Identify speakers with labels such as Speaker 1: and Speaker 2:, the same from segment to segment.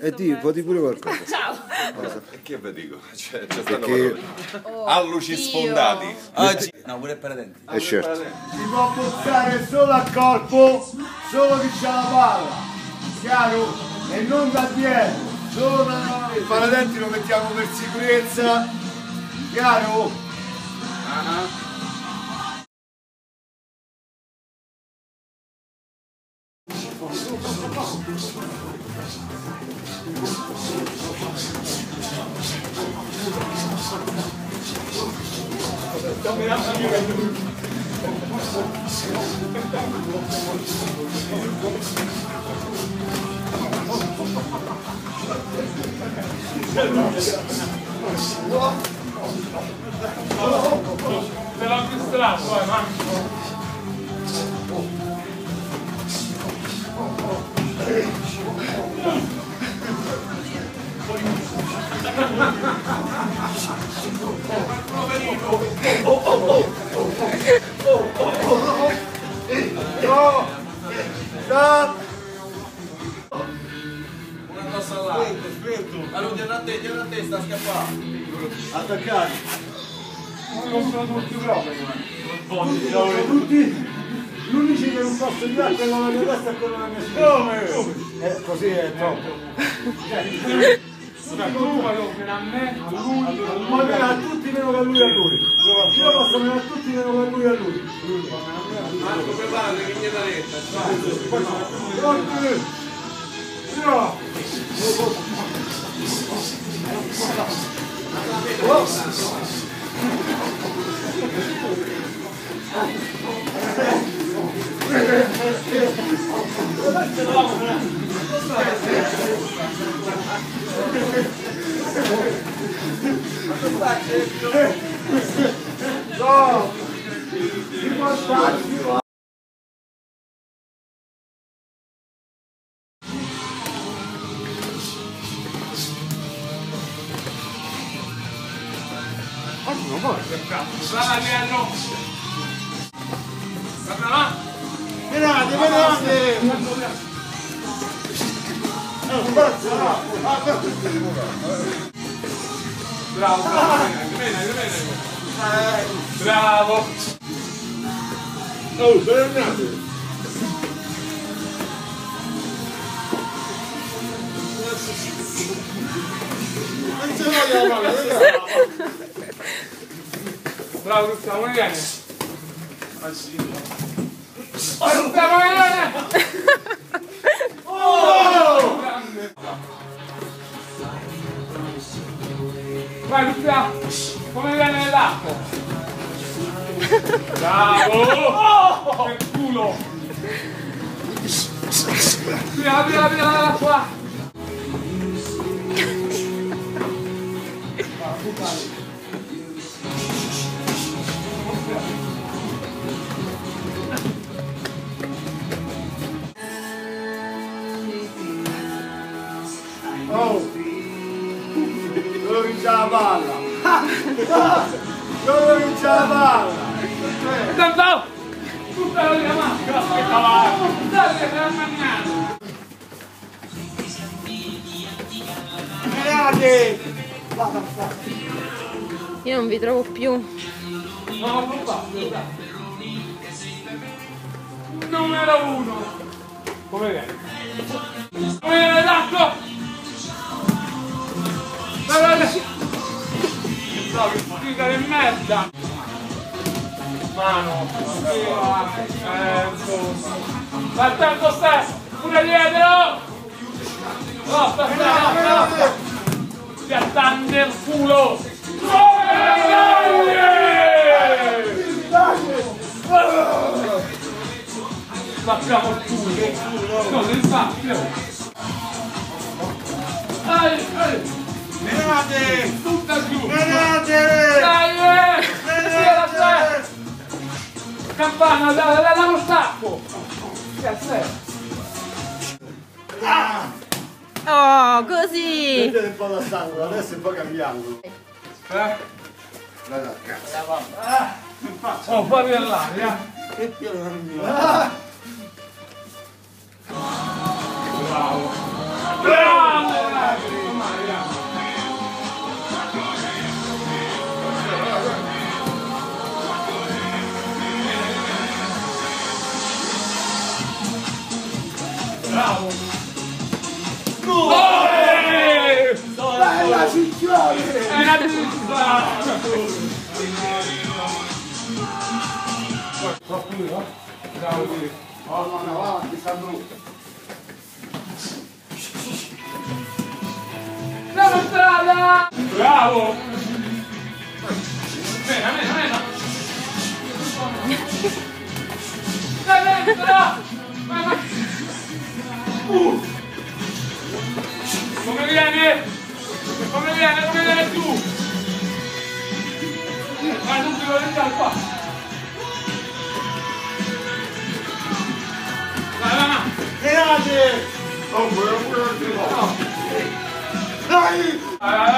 Speaker 1: E di,
Speaker 2: me.
Speaker 1: di pure qualcosa.
Speaker 2: Ciao.
Speaker 3: E che vi dico? Cioè, c'è stanno
Speaker 1: Perché
Speaker 2: Oh,
Speaker 3: alluci
Speaker 2: Dio.
Speaker 3: sfondati.
Speaker 4: Oggi. No, pure per denti.
Speaker 1: è certo.
Speaker 5: Si può bozzare solo a corpo, solo chi c'ha la palla, chiaro? E non da dietro, solo da Il paradenti lo mettiamo per sicurezza, chiaro?
Speaker 6: Te l'ho distratto, vai, Marco.
Speaker 5: No! No!
Speaker 4: Una cosa là. Allora, dietro a te, dietro a te, sta scappando.
Speaker 5: Attaccati!
Speaker 6: Non sono tutti proprio.
Speaker 5: Tutti l'unici che non posso dire è quello della mia testa e quello della mia schiena. Come? Eh, così è troppo.
Speaker 6: Cioè, tu lo me la metto, lui,
Speaker 5: Ma meno a tutti meno che a lui e a lui. Io posso menare a tutti meno che a lui e a lui.
Speaker 4: Marco, preparate che mi darete.
Speaker 5: Pronti? No! No! Si può stare, si può.
Speaker 6: Brava Adriano! Guarda là!
Speaker 5: Venate, venate!
Speaker 6: Bravo, bravo, bene, bene, bene. Bravo!
Speaker 5: Oh, venate! Non ce voglio la palla,
Speaker 6: Bravo Luciano, come viene? Oh, Luciano, come viene? Oh! Grande! Vai Luciano, come viene nell'acqua? Bravo! Che culo! Via, via, via, via, qua!
Speaker 5: Oh! Dove vince la palla? Dove vince la palla?
Speaker 6: Intanto, tutta la mia maschera, aspetta avanti, dai che sei mangiato.
Speaker 5: Venate!
Speaker 2: Io non vi trovo più.
Speaker 6: No, non dai. Numero uno. Come viene? Come viene d'acqua? Dai. No, che figa di merda. Mano. Eh, insomma. Attento stai, pure dietro. No, sta, sta, sta, sta. Attende il culo. Spacchiamo il culo! No, devi spacchio! Dai, dai!
Speaker 5: Venate!
Speaker 6: Tutta giù!
Speaker 5: Venate!
Speaker 6: Dai, eh! Dai! Campana, dai, dai, dai, lo stacco! Che sei?
Speaker 2: Oh, così.
Speaker 5: Vedete un po' da sangue, adesso un po' cambiamo.
Speaker 6: Eh?
Speaker 5: Guarda, cazzo.
Speaker 6: Oh, fuori dall'aria!
Speaker 5: Che pieno mio.
Speaker 6: Bravo! Bravo!
Speaker 5: Ciccione!
Speaker 6: Truffa! Troppo duro? Bravo, Dì.
Speaker 5: Oh no, avanti, Sandro.
Speaker 6: Bravo strada! Bravo! Bene, bene, bene! Destra! Vai, vai! Uh! Come viene? Come viene? Come viene tu? Vai subito, vai qua! Vai, vai, vai!
Speaker 5: Grande! Oh, quello pure non ti va. Dai!
Speaker 6: Vai, vai,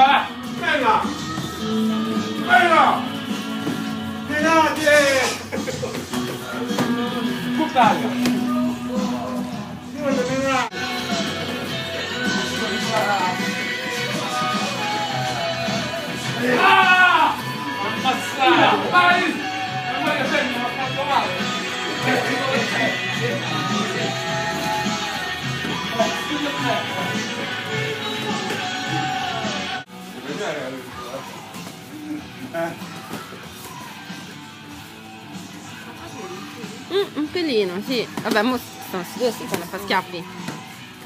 Speaker 2: pelino, sì. Vabbè, mo sono due si fanno fa schiaffi.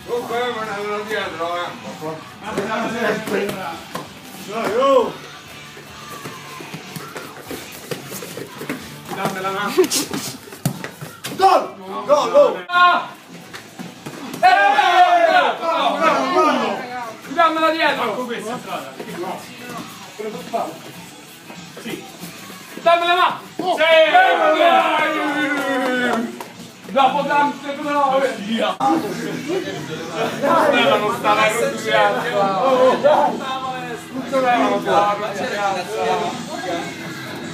Speaker 3: Comunque me ne andrò dietro, eh.
Speaker 5: Dai, oh!
Speaker 6: Dammi la mano.
Speaker 5: Gol! Gol, oh!
Speaker 6: Ah! Eh!
Speaker 5: Bravo, bravo, bravo!
Speaker 6: Dammela dietro! questa strada. Sì. Dammela mano! Sì! Dopo tante prove! Dovevano stare arrugginati! Dovevano stare arrugginati!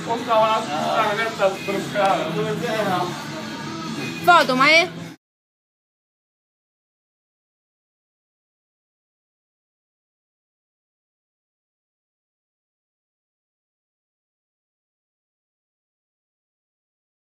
Speaker 6: Contava una strada testa sbroccata!
Speaker 2: Foto, ma è?